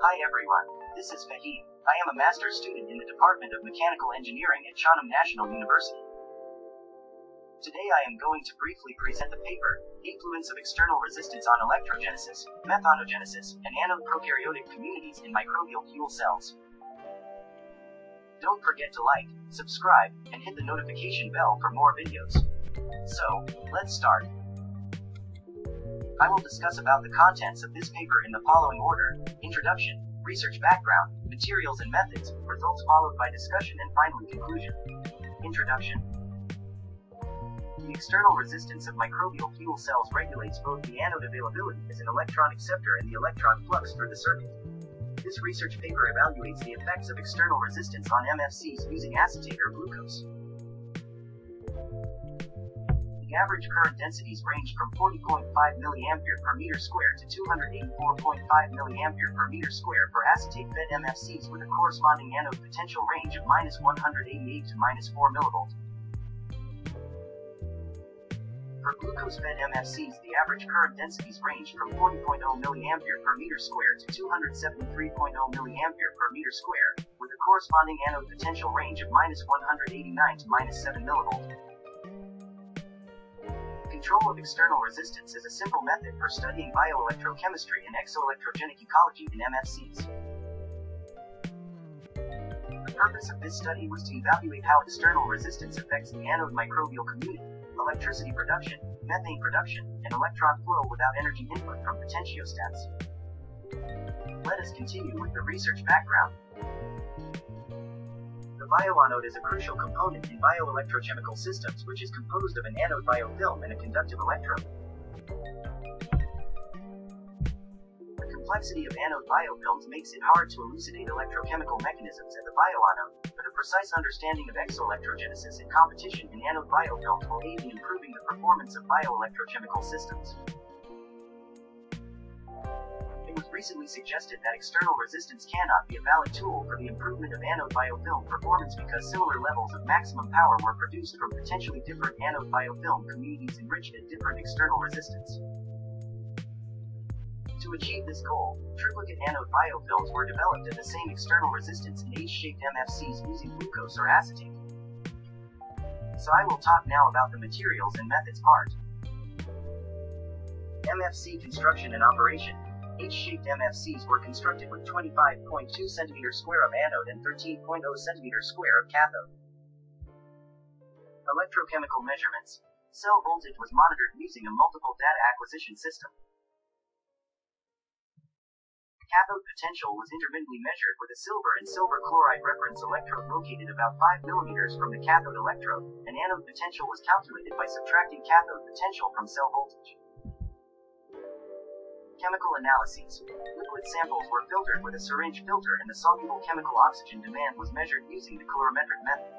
Hi everyone, this is Fahim. I am a master's student in the Department of Mechanical Engineering at Chonnam National University. Today I am going to briefly present the paper, Influence of External Resistance on Electrogenesis, Methanogenesis, and Anode Prokaryotic Communities in Microbial Fuel Cells. Don't forget to like, subscribe, and hit the notification bell for more videos. So, let's start. I will discuss about the contents of this paper in the following order introduction, research background, materials and methods, results followed by discussion, and finally conclusion. Introduction The external resistance of microbial fuel cells regulates both the anode availability as an electron acceptor and the electron flux through the circuit. This research paper evaluates the effects of external resistance on MFCs using acetate or glucose. The average current densities range from 40.5 mA per meter square to 284.5 mA per meter square for acetate-fed MFCs with a corresponding anode potential range of minus 188 to minus 4 mV. For glucose-fed MFCs, the average current densities range from 40.0 mA per meter square to 273.0 mA per meter square, with a corresponding anode potential range of minus 189 to minus 7 mV. Control of external resistance is a simple method for studying bioelectrochemistry and exoelectrogenic ecology in MFCs. The purpose of this study was to evaluate how external resistance affects the anode microbial community, electricity production, methane production, and electron flow without energy input from potentiostats. Let us continue with the research background bioanode is a crucial component in bioelectrochemical systems which is composed of an anode biofilm and a conductive electrode. The complexity of anode biofilms makes it hard to elucidate electrochemical mechanisms at the bioanode, but a precise understanding of exoelectrogenesis and competition in anode biofilms will aid in improving the performance of bioelectrochemical systems recently suggested that external resistance cannot be a valid tool for the improvement of anode biofilm performance because similar levels of maximum power were produced from potentially different anode biofilm communities enriched at different external resistance. To achieve this goal, triplicate anode biofilms were developed at the same external resistance in H-shaped MFCs using glucose or acetate. So I will talk now about the materials and methods part. MFC construction and operation. H-shaped MFCs were constructed with 25.2 cm square of anode and 13.0 cm square of cathode. Electrochemical measurements. Cell voltage was monitored using a multiple data acquisition system. Cathode potential was intermittently measured with a silver and silver chloride reference electrode located about 5 mm from the cathode electrode, and anode potential was calculated by subtracting cathode potential from cell voltage. Chemical analyses. Liquid samples were filtered with a syringe filter and the soluble chemical oxygen demand was measured using the colorimetric method.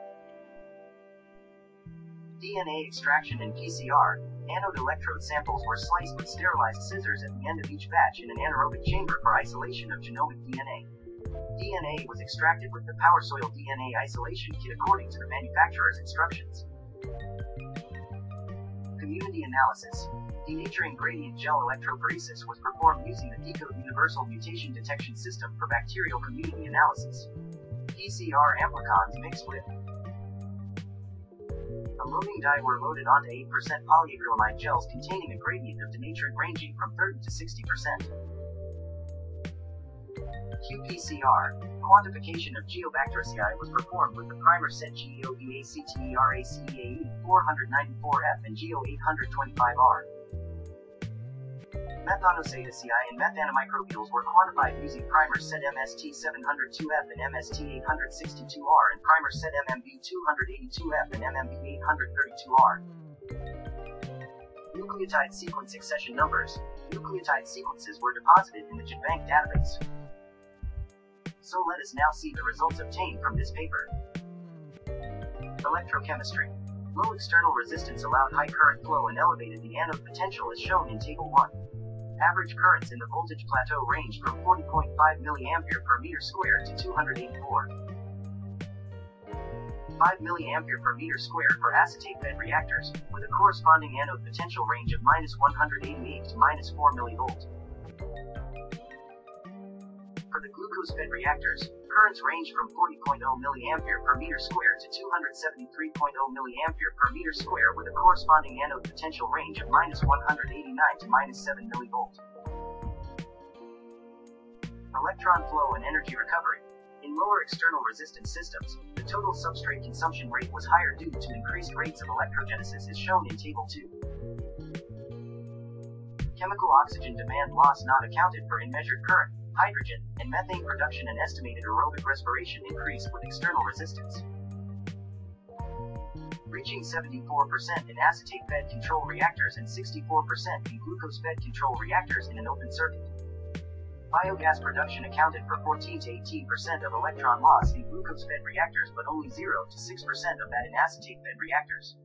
DNA extraction and PCR. Anode electrode samples were sliced with sterilized scissors at the end of each batch in an anaerobic chamber for isolation of genomic DNA. DNA was extracted with the PowerSoil DNA isolation kit according to the manufacturer's instructions. Community analysis. Denaturing gradient gel electrophoresis was performed using the DCode Universal Mutation Detection System for bacterial community analysis. PCR amplicons mixed with a loading dye were loaded onto 8% polyacrylamide gels containing a gradient of denaturing ranging from 30 to 60%. qPCR, quantification of Geobacteriaceae was performed with the primer set GEOBACTERACEAE 494F and GEO 825R. Methanosaetaceae and methanomicrobials were quantified using primer set MST702F and MST862R and primer set MMB282F and MMB832R. Nucleotide sequence accession numbers. Nucleotide sequences were deposited in the GenBank database. So let us now see the results obtained from this paper. Electrochemistry. Low external resistance allowed high current flow and elevated the anode potential as shown in Table 1. Average currents in the voltage plateau range from 40.5 mA per meter square to 284. 5 mA per meter square for acetate-fed reactors, with a corresponding anode potential range of minus 188 to minus 4 mV. For the glucose-fed reactors, currents range from 40.0 mA per meter square to 273.0 mA per meter square with a corresponding anode potential range of minus 189 to minus 7 millivolt. Electron flow and energy recovery. In lower external resistance systems, the total substrate consumption rate was higher due to increased rates of electrogenesis as shown in Table 2. Chemical oxygen demand loss not accounted for in measured current hydrogen, and methane production and estimated aerobic respiration increased with external resistance. Reaching 74% in acetate fed control reactors and 64% in glucose fed control reactors in an open circuit. Biogas production accounted for 14 to 18% of electron loss in glucose fed reactors, but only 0 to 6% of that in acetate fed reactors.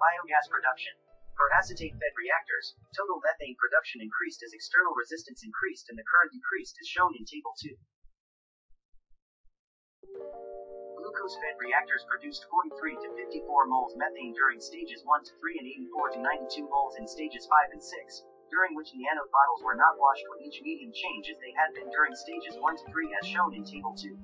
Biogas production. For acetate-fed reactors, total methane production increased as external resistance increased and the current decreased as shown in Table 2. Glucose-fed reactors produced 43 to 54 moles methane during stages 1 to 3 and 84 to 92 moles in stages 5 and 6, during which the anode bottles were not washed with each medium change as they had been during stages 1 to 3 as shown in Table 2.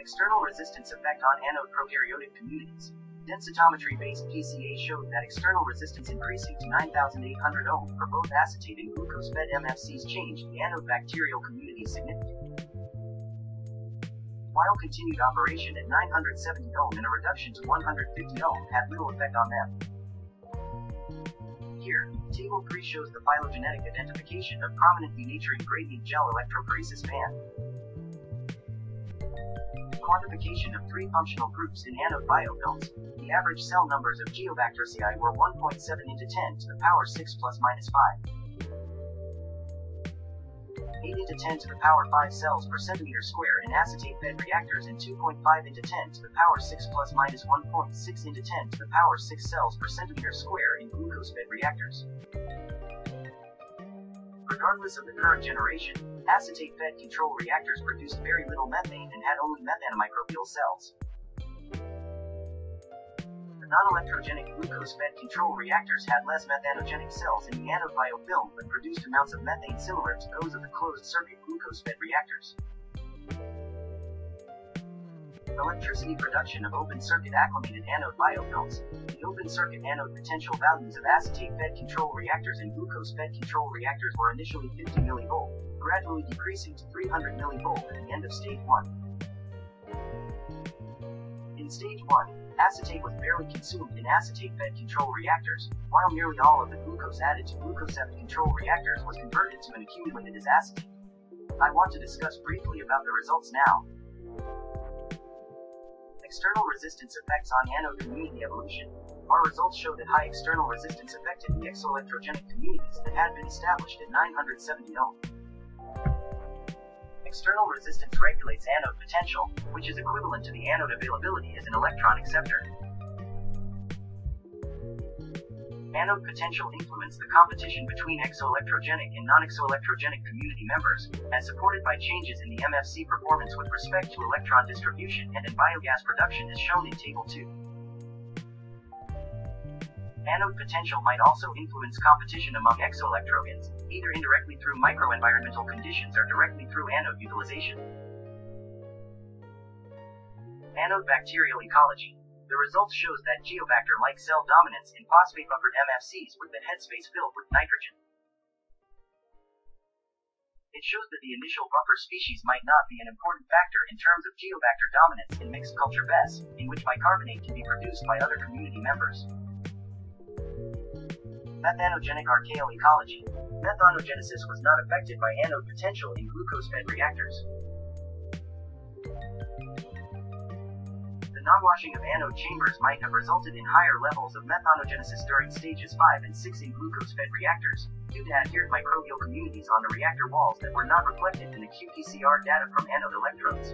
External resistance effect on anode prokaryotic communities densitometry-based PCA showed that external resistance increasing to 9,800 ohm for both acetate and glucose-fed MFCs changed the anode bacterial community significantly. While continued operation at 970 ohm and a reduction to 150 ohm had little effect on them. Here, Table 3 shows the phylogenetic identification of prominent denaturing gradient gel electrophoresis band quantification of three functional groups in anode biofilms, the average cell numbers of Geobacteriaceae were 1.7 into 10 to the power 6 plus minus 5. 8 into 10 to the power 5 cells per centimeter square in acetate-fed reactors and 2.5 into 10 to the power 6 plus minus 1.6 into 10 to the power 6 cells per centimeter square in glucose-fed reactors. Regardless of the current generation, acetate-fed control reactors produced very little methane and had only methanomicrobial cells. The non-electrogenic glucose-fed control reactors had less methanogenic cells in the anode biofilm but produced amounts of methane similar to those of the closed-circuit glucose-fed reactors electricity production of open-circuit acclimated anode biofilms, the open-circuit anode potential values of acetate-fed control reactors and glucose-fed control reactors were initially 50 mV, gradually decreasing to 300 mV at the end of stage 1. In stage 1, acetate was barely consumed in acetate-fed control reactors, while nearly all of the glucose added to glucose-fed control reactors was converted to and accumulated as acetate. I want to discuss briefly about the results now, External resistance effects on anode community evolution. Our results show that high external resistance affected the exoelectrogenic communities that had been established at 970 ohm. External resistance regulates anode potential, which is equivalent to the anode availability as an electron acceptor. Anode potential influence the competition between exoelectrogenic and non-exoelectrogenic community members, as supported by changes in the MFC performance with respect to electron distribution and in biogas production as shown in Table 2. Anode potential might also influence competition among exoelectrogens, either indirectly through microenvironmental conditions or directly through anode utilization. Anode bacterial ecology the results shows that Geobacter-like cell dominance in phosphate-buffered MFCs with the headspace filled with nitrogen. It shows that the initial buffer species might not be an important factor in terms of Geobacter dominance in mixed culture BESS, in which bicarbonate can be produced by other community members. Methanogenic archaeal ecology. Methanogenesis was not affected by anode potential in glucose-fed reactors. Non-washing of anode chambers might have resulted in higher levels of methanogenesis during stages 5 and 6 in glucose-fed reactors, due to adhered microbial communities on the reactor walls that were not reflected in the qPCR data from anode electrodes.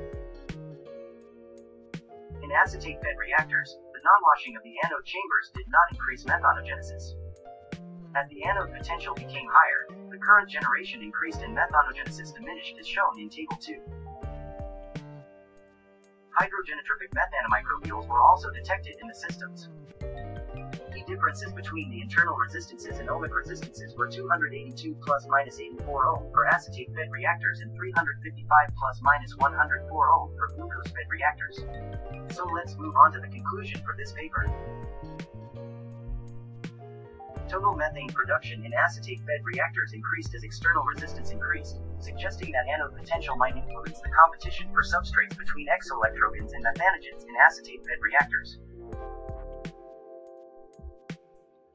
In acetate-fed reactors, the non-washing of the anode chambers did not increase methanogenesis. As the anode potential became higher, the current generation increased and methanogenesis diminished as shown in Table 2. Hydrogenotrophic methanomicrobials were also detected in the systems. key differences between the internal resistances and ohmic resistances were 282 plus minus 84 ohm for acetate fed reactors and 355 plus minus 104 ohm for glucose fed reactors. So let's move on to the conclusion for this paper. Total methane production in acetate-fed reactors increased as external resistance increased, suggesting that anode potential might influence the competition for substrates between exoelectrogens and methanogens in acetate-fed reactors.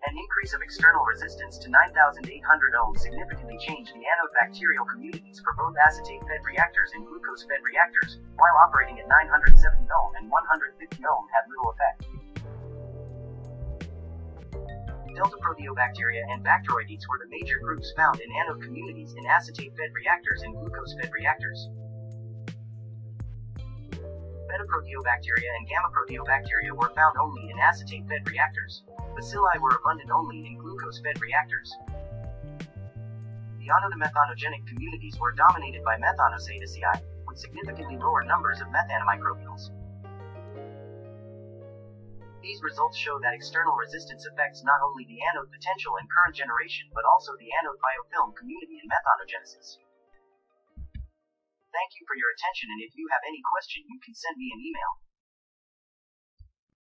An increase of external resistance to 9,800 ohms significantly changed the anode bacterial communities for both acetate-fed reactors and glucose-fed reactors, while operating at 970 ohm and 150 ohm had little effect. Delta proteobacteria and Bacteroidetes were the major groups found in anode communities in acetate-fed reactors and glucose-fed reactors. Beta proteobacteria and gamma proteobacteria were found only in acetate-fed reactors. Bacilli were abundant only in glucose-fed reactors. The anodomethanogenic communities were dominated by methanosaetaceae, with significantly lower numbers of methanomicrobials. These results show that external resistance affects not only the anode potential and current generation but also the anode biofilm community and methanogenesis. Thank you for your attention and if you have any question you can send me an email.